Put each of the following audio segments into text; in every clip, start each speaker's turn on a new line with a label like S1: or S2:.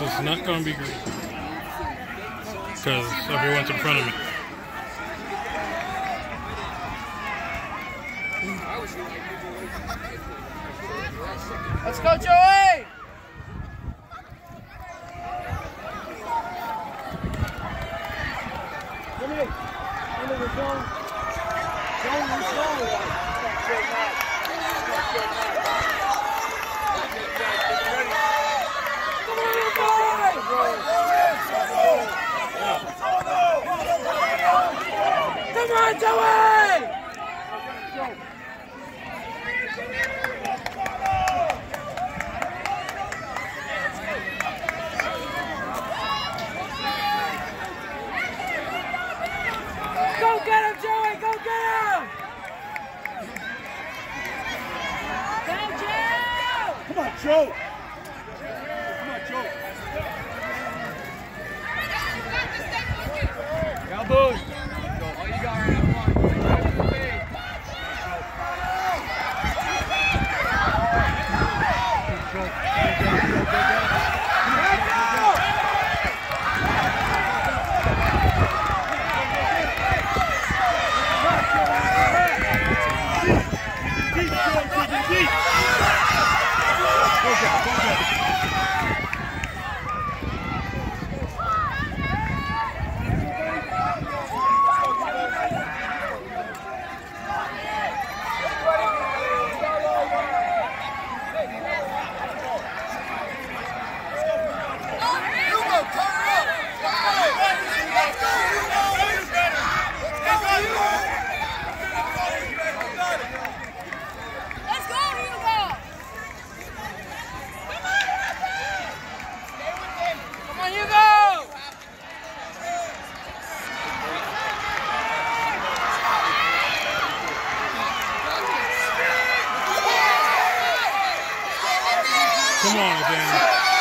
S1: not going to be great. Because everyone's in front of me.
S2: Let's go, Joey! Jimmy, into the zone. Zone, you zone. Come Go get him, Joey! Go get him! Go, Joe!
S3: Come on, Joe. Come on, Joe.
S2: Cowboys! All you got right now, come on. Right to the base.
S3: Deep, Joe. Deep, deep. Go get it, go get it.
S4: Let's go, Hugo!
S2: Come on, Hugo!
S1: Come on, Nathaniel.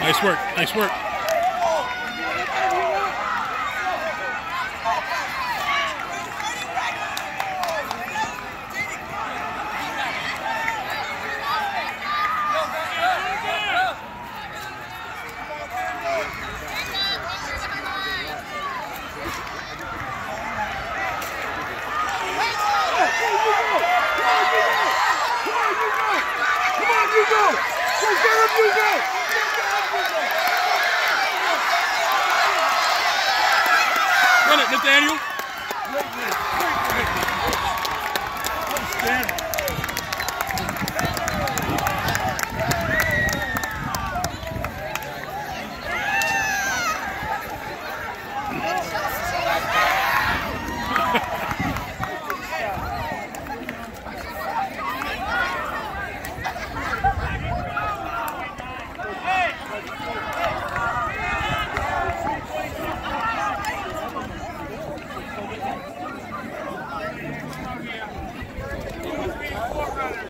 S1: Nice work. Nice work.
S3: Hugo! Go get him, Hugo!
S1: Run it, Nathaniel!
S3: Wait, wait, wait, wait. Stand